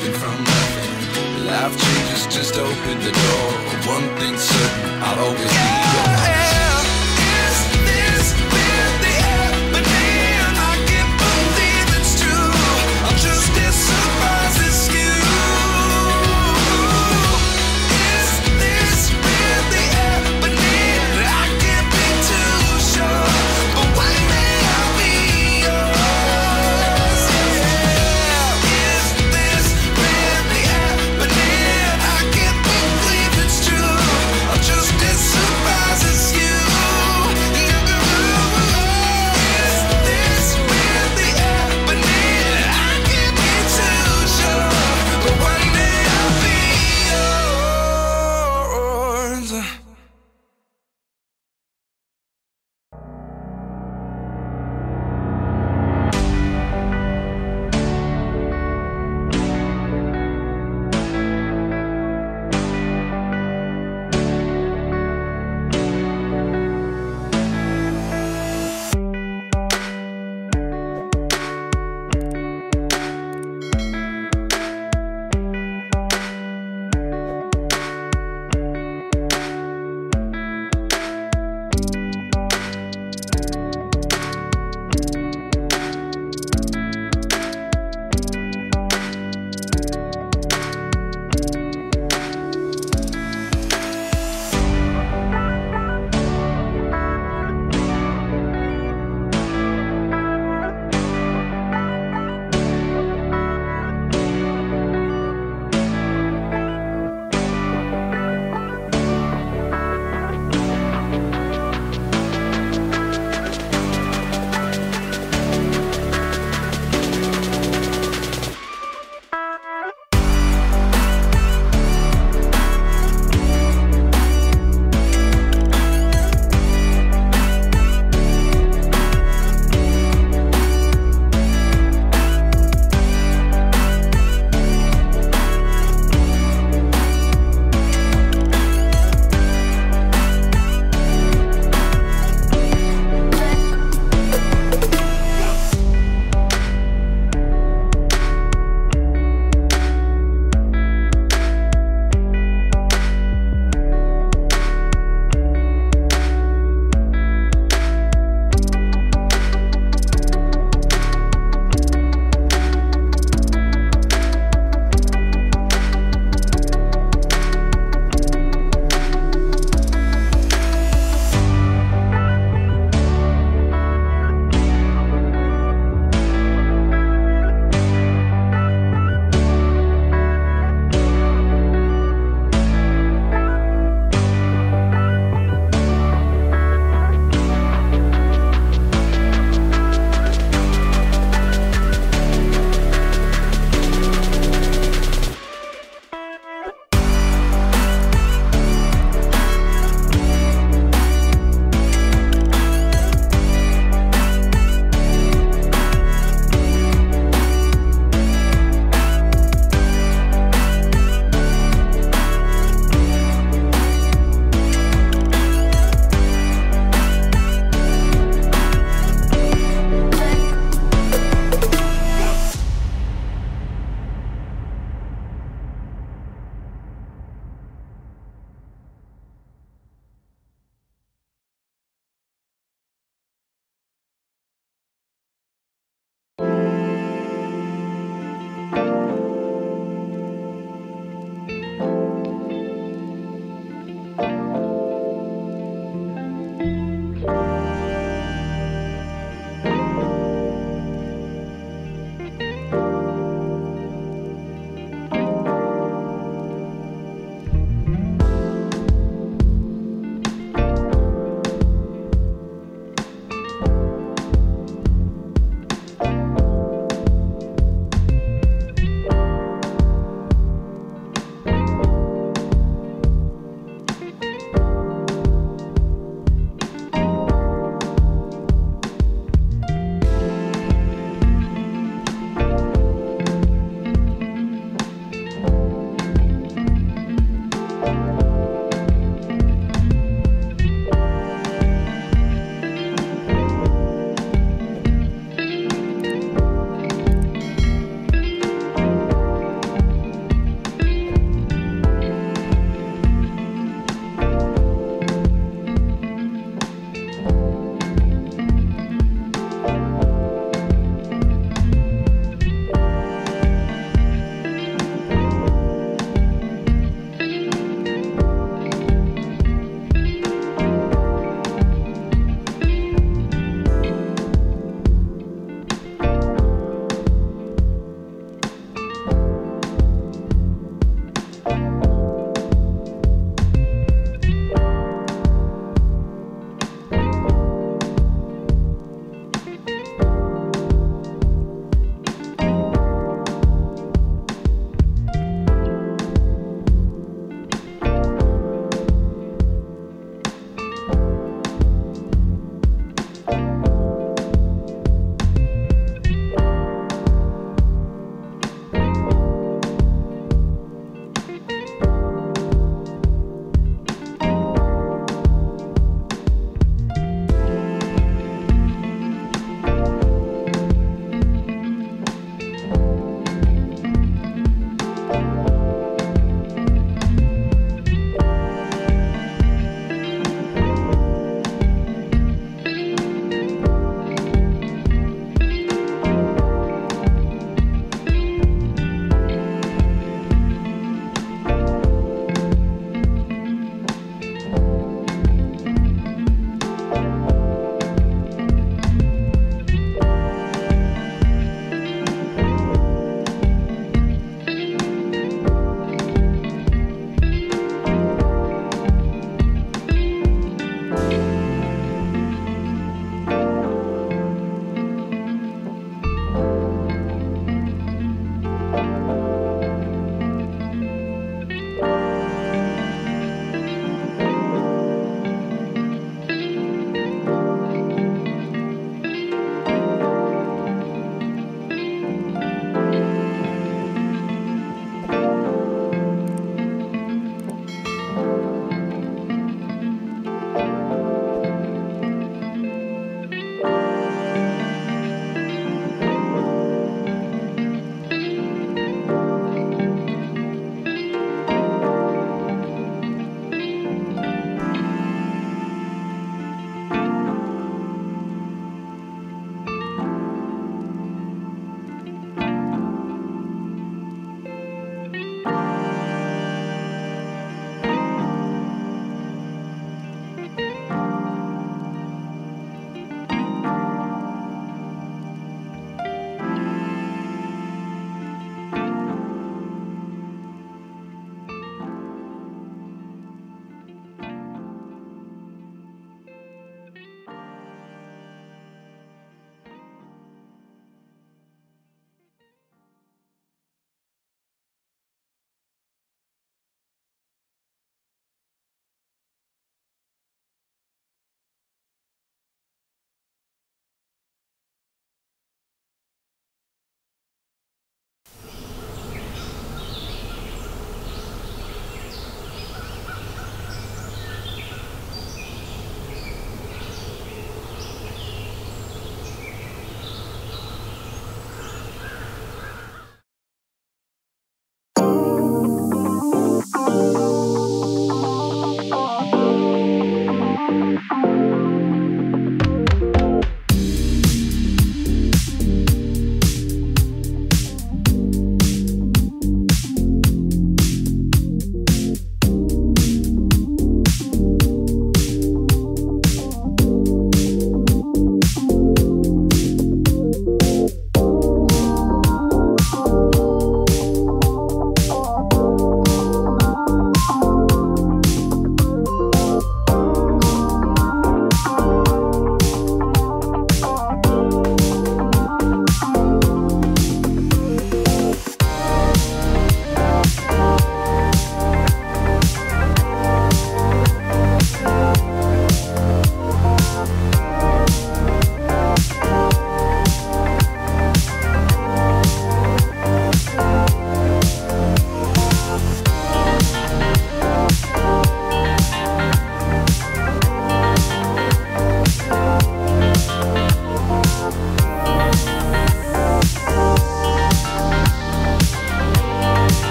something from nothing. Life changes just open the door. One thing's certain, I'll always be yours.